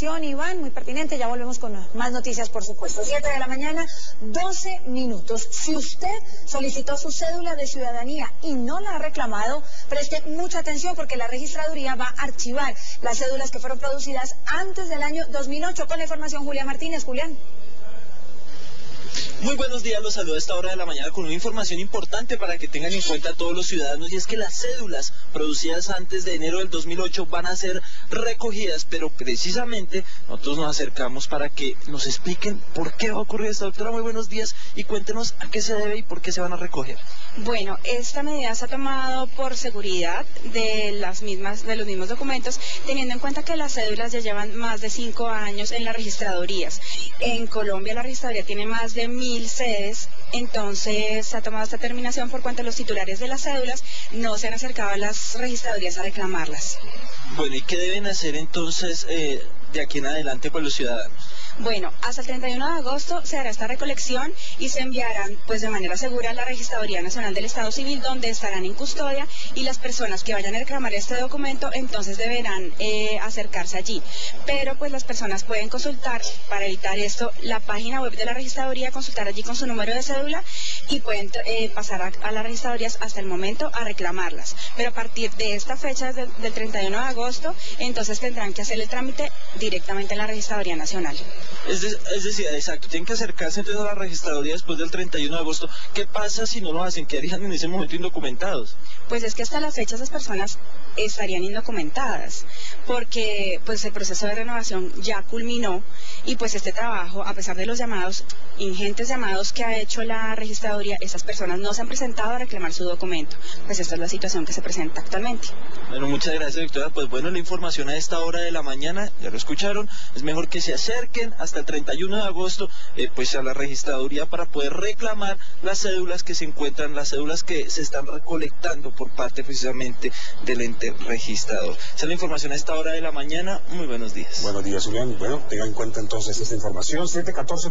información, Iván, muy pertinente. Ya volvemos con más noticias, por supuesto. Siete de la mañana, 12 minutos. Si usted solicitó su cédula de ciudadanía y no la ha reclamado, preste mucha atención porque la registraduría va a archivar las cédulas que fueron producidas antes del año 2008. Con la información, Julián Martínez. Julián. Muy buenos días, los saludo a esta hora de la mañana con una información importante para que tengan en cuenta todos los ciudadanos y es que las cédulas producidas antes de enero del 2008 van a ser recogidas, pero precisamente nosotros nos acercamos para que nos expliquen por qué va a ocurrir esta doctora. Muy buenos días y cuéntenos a qué se debe y por qué se van a recoger. Bueno, esta medida se ha tomado por seguridad de las mismas, de los mismos documentos, teniendo en cuenta que las cédulas ya llevan más de cinco años en las registradurías. En Colombia la registraduría tiene más de mil sedes, entonces se ha tomado esta determinación por cuanto los titulares de las cédulas no se han acercado a las registradurías a reclamarlas. Bueno, ¿y qué deben hacer entonces eh, de aquí en adelante con los ciudadanos? Bueno, hasta el 31 de agosto se hará esta recolección y se enviarán pues de manera segura a la Registraduría Nacional del Estado Civil donde estarán en custodia y las personas que vayan a reclamar este documento entonces deberán eh, acercarse allí. Pero pues las personas pueden consultar para evitar esto la página web de la Registraduría, consultar allí con su número de cédula y pueden eh, pasar a, las registradurías hasta el momento a reclamarlas. Pero a partir de esta fecha del 31 de agosto entonces tendrán que hacer el trámite directamente en la Registraduría Nacional. Es, decir, exacto, tienen que acercarse entonces a la registraduría después del 31 de agosto. ¿Qué pasa si no lo hacen? ¿Qué harían en ese momento indocumentados? Pues es que hasta la fecha esas personas estarían indocumentadas, porque pues el proceso de renovación ya culminó y pues este trabajo, a pesar de los llamados, ingentes llamados que ha hecho la registraduría, esas personas no se han presentado a reclamar su documento. Pues esta es la situación que se presenta actualmente. Bueno, muchas gracias, doctora. Pues bueno, la información a esta hora de la mañana, ya lo escucharon, es mejor que se acerquen hasta el 31 de agosto eh, pues a la registraduría para poder reclamar las cédulas que se encuentran, las cédulas que se están recolectando por parte precisamente del ente registrador. Esa es la información a esta hora de la mañana. Muy buenos días. Buenos días, Julián. Bueno, tengan en cuenta entonces esta información. 7, 14 minutos.